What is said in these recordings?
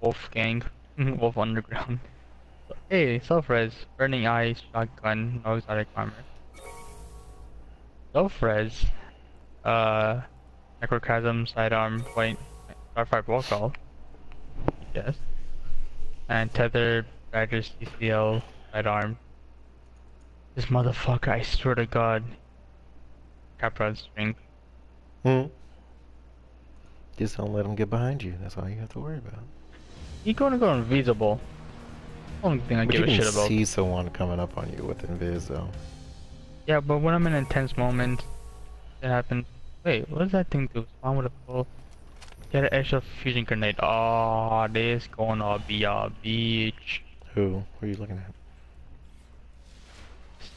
Wolfgang, Wolf Underground. Hey, self-res, burning eyes, shotgun, no exotic armor. Self-res, uh, necrochasm, sidearm, point, starfire ball call. Yes. And tether, badger, CCL, sidearm. This motherfucker, I swear to God. Caprod string. Hmm. Just don't let him get behind you. That's all you have to worry about. He gonna go invisible. Only thing I But give a shit about. You can see someone coming up on you with invis though. Yeah, but when I'm in an intense moment, it happens. Wait, what does that thing do? Spawn with a full. Get an extra fusion grenade. Oh, this gonna be a beach. Who? Who are you looking at?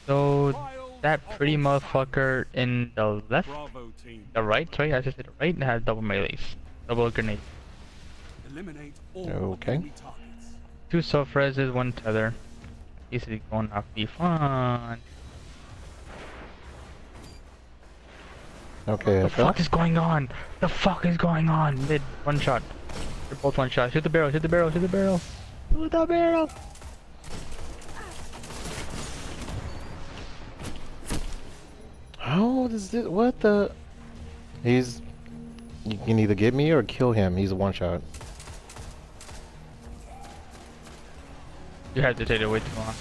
So that pretty motherfucker in the left, the right, sorry, I just said right, and has double melees, double grenade. Eliminate all Okay. Two soft reses, one tether. This is gonna be fun. Okay, The fuck is going on? The fuck is going on? Mid, one shot. They're both one shot. Shoot the barrel, shoot the barrel, shoot the barrel. Shoot the barrel. How does this? What the? He's. You can either get me or kill him. He's a one shot. You had to take it way too long.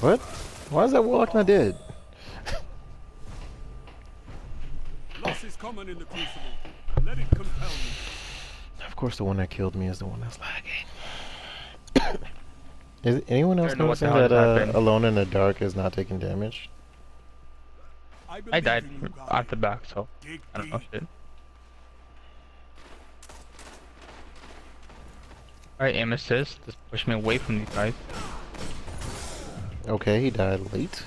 What? Why is that warlock not dead? Loss is common in the crucible. Let it compel you. Of course, the one that killed me is the one that's lagging. is anyone else don't know what the noticing that uh. Alone in the Dark is not taking damage? I believe died in at the back, so Dig I don't know shit. Alright, aim assist. Just push me away from these guys. Okay, he died late.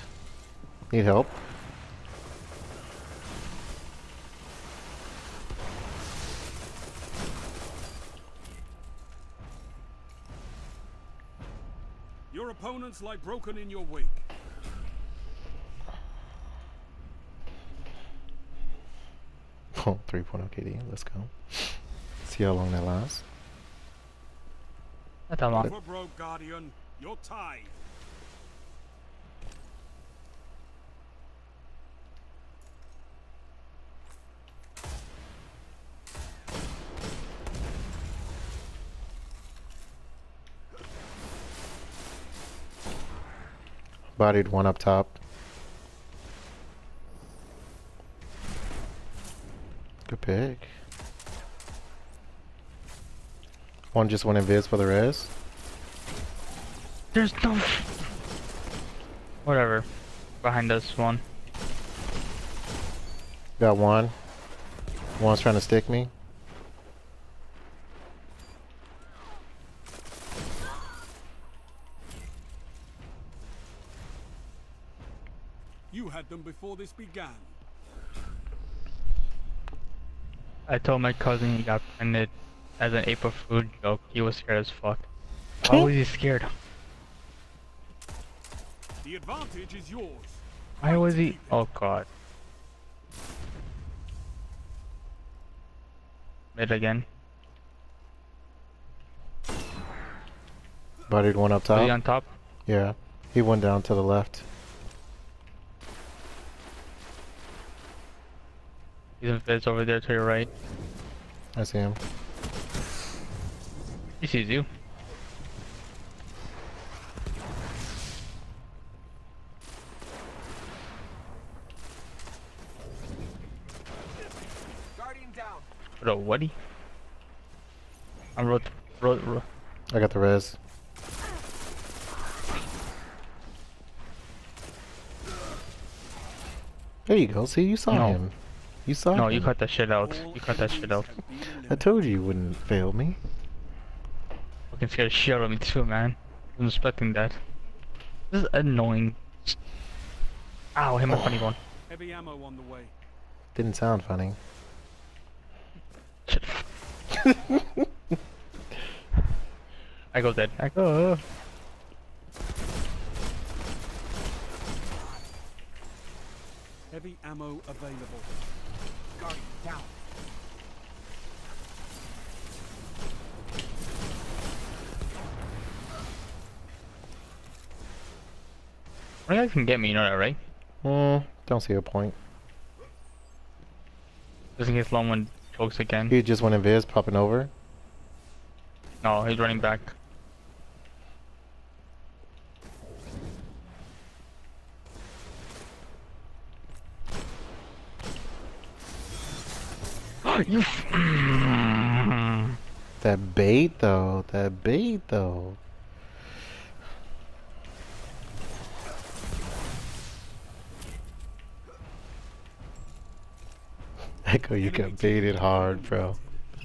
Need help? Your opponents lie broken in your wake. Oh, 3.0 KD. Let's go. See how long that lasts. Not that long. Broke guardian, you're tied. Bodied one up top. Good pick. One just went invis for the res. There's no. Whatever. Behind us, one. Got one. One's trying to stick me. You them before this began. I told my cousin he got pregnant as an April Fool joke. He was scared as fuck. Why was he scared? The advantage is yours. Why was he? Oh god. Mid again. Bodied one up Was he on top? Yeah. He went down to the left. He's in Fizz over there to your right. I see him. He sees you. What a whatty? I wrote, wrote, wrote. I got the res. There you go. See, you saw No. him. You saw No, him. you cut that shit out. You cut that shit out. enemies have been I told you you wouldn't fail me. Fucking scared the shit out of me too, man. I'm expecting that. This is annoying. Ow, hit my funny one. Heavy ammo on the way. Didn't sound funny. I go dead. I go. Heavy ammo available. Guardian down. One guy can get me, you know that, right? Hmm, don't see a point. Just in case Lone chokes again. He just went invis, popping over. No, he's running back. You. f- That bait though, that bait though. Echo, you got baited hard, bro.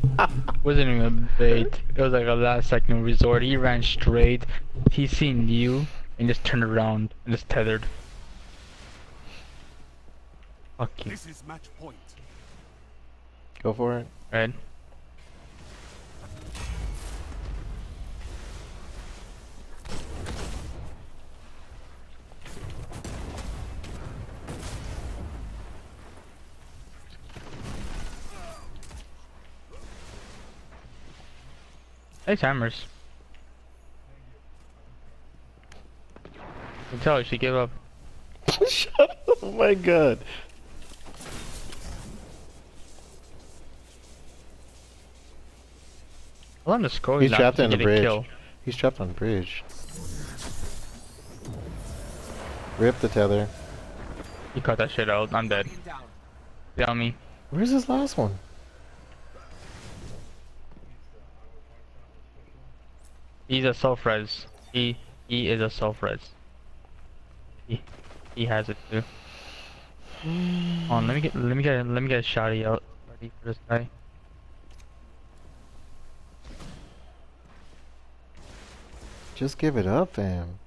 Wasn't even a bait. It was like a last second resort. He ran straight. He seen you and just turned around and just tethered. Fuck you, This is match point. Go for it. right? Nice hammers. You can tell she gave up. Shut up! Oh my god. I want to score He's trapped to in the bridge. kill. He's trapped on the bridge. Rip the tether. You cut that shit out. I'm dead. On me. Where's his last one? He's a self res. He he is a self res. He he has it too. Hold on, let me get let me get let me get a shotty out ready for this guy. Just give it up, fam.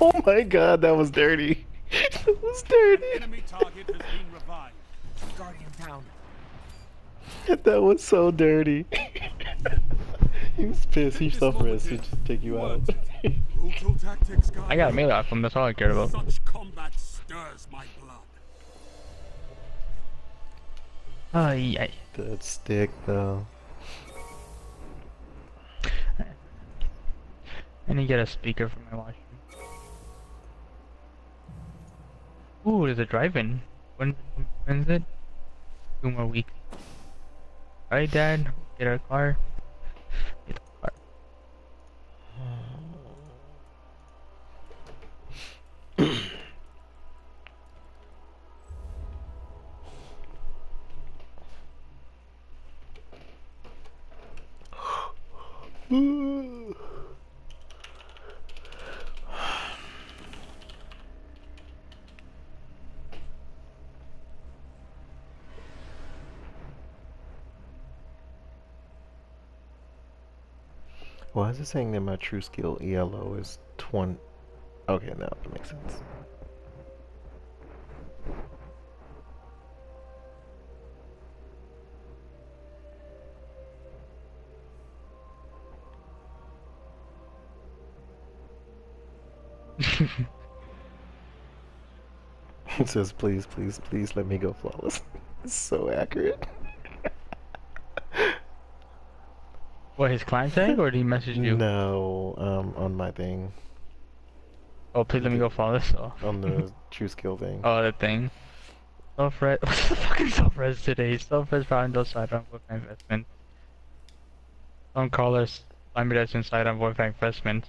Oh my god, that was dirty. that was dirty. Enemy target has been revived. Guardian down. That was so dirty. he was pissed. He This suffered moment to just take you out. Brutal tactics, guys. I got a melee off him. That's all I cared about. Oh yeah. that stick, though. I need to get a speaker for my watch. Ooh, there's a drive-in. When when's it? Two more weeks. Alright, Dad. Get our car. Why is it saying that my true skill ELO is 20? Okay, now that makes sense. It says, please, please, please let me go flawless. It's so accurate. What his client saying, or did he message you? No, um, on my thing. Oh, please let me go flawless. Oh, On the true skill thing. oh the thing. Self-res. What's the fucking self-res today? Self-res found outside on Wolfgang investment. Some callers. Limit that's inside on Wolfgang investment.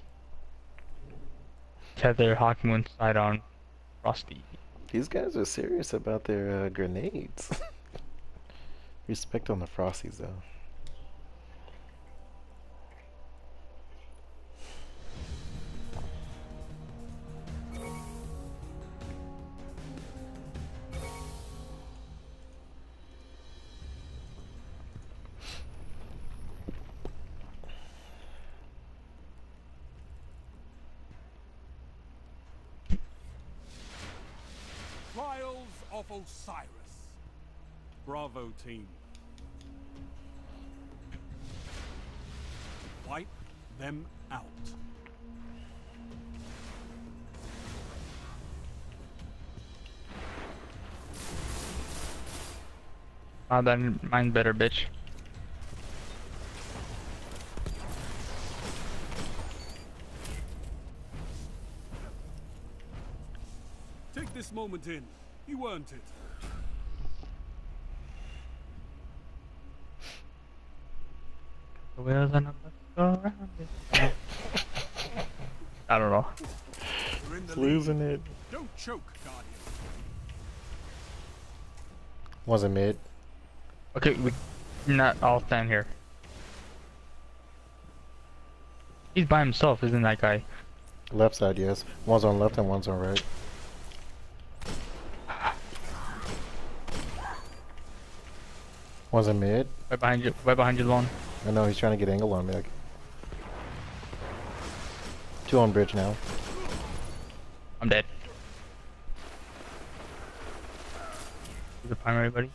Tether Hawkmoon side on Frosty. These guys are serious about their uh, grenades. Respect on the frosties though. Of Osiris. Bravo, team. Wipe them out. Ah, then mine's better, bitch. Take this moment in. You earned it. The wheels on the go round it. I don't know. You're in the He's lead. losing it. Don't choke, Guardian. Wasn't mid. Okay, we not all stand here. He's by himself, isn't that guy? Left side, yes. One's on left and one's on right. One's in mid. Right behind you, right behind you, Lone. I know he's trying to get angle on me. Like. Two on bridge now. I'm dead. The primary buddy.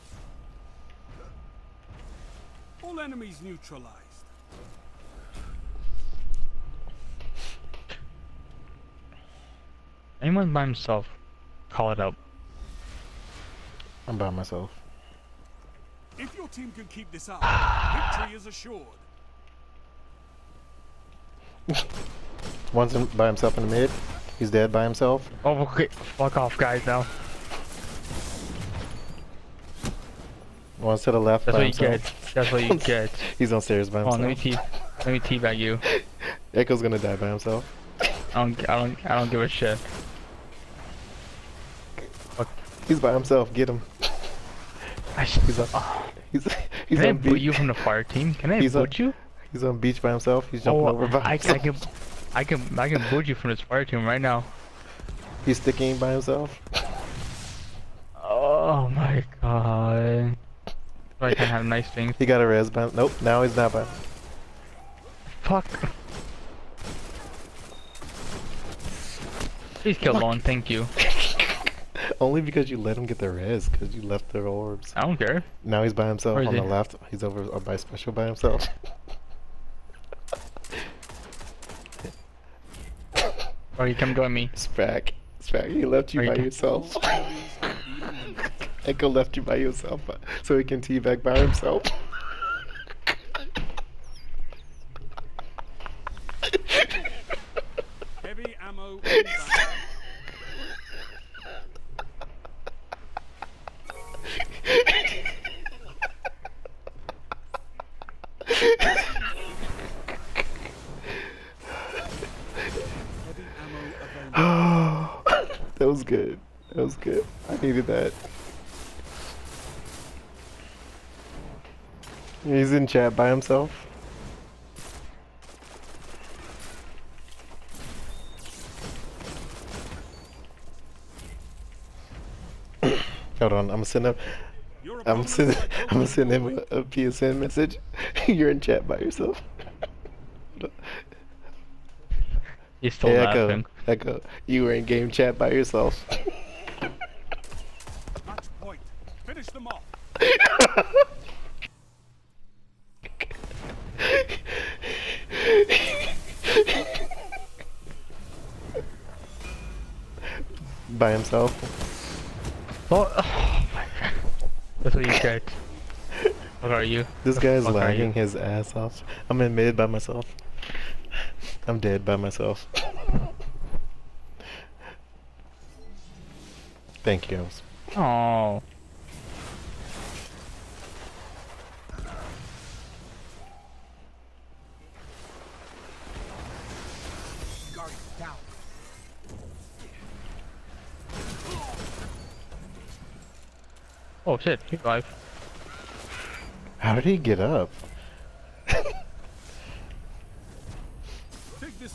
All enemies neutralized. Anyone by himself, call it out. I'm by myself. If your team can keep this up, victory is assured. One's in, by himself in the mid. He's dead by himself. Oh, okay. Fuck off, guys. Now One's to the left that's by what you himself. get. That's what you get. He's on stairs by Come on, himself. let me tea. Let me teabag you. Echo's gonna die by himself. I don't. I don't. I don't give a shit. He's by himself. Get him. I He's on. He's he's Can I on boot beach. you from the fire team? Can I He's on- boot you? He's on beach by himself. He's jumping Oh, over by I, I can. I can. I can boot you from this fire team right now. He's sticking by himself. Oh my god. So I can have nice things. He got a res by. Nope. Now he's not by. Fuck. Please kill Fuck. Lone, thank you. Only because you let him get the res, because you left the orbs. I don't care. Now he's by himself Where is on the left. He's over or by special by himself. Or you come join me. Sprack. Sprack, he left you Are by d- yourself. All enemies have been eliminated. Echo left you by yourself uh, so he can teabag by himself. Heavy ammo good. That was good. I needed that. He's in chat by himself. Hold on, I'm gonna send him. I'm sending. I'm gonna send him a, a PSN message. You're in chat by yourself. He's still Hey, Echo. laughing. Echo. You were in game chat by yourself. Point. Finish them off. by himself. Oh, oh my god. That's what you get. What are you? This The guy's lagging his ass off. I'm in mid by myself. I'm dead by myself. Thank you. Oh. Oh shit, he's alive. How did he get up?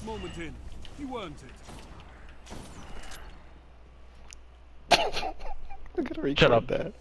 Take this moment in. You earned it. I gotta record Shut up. that.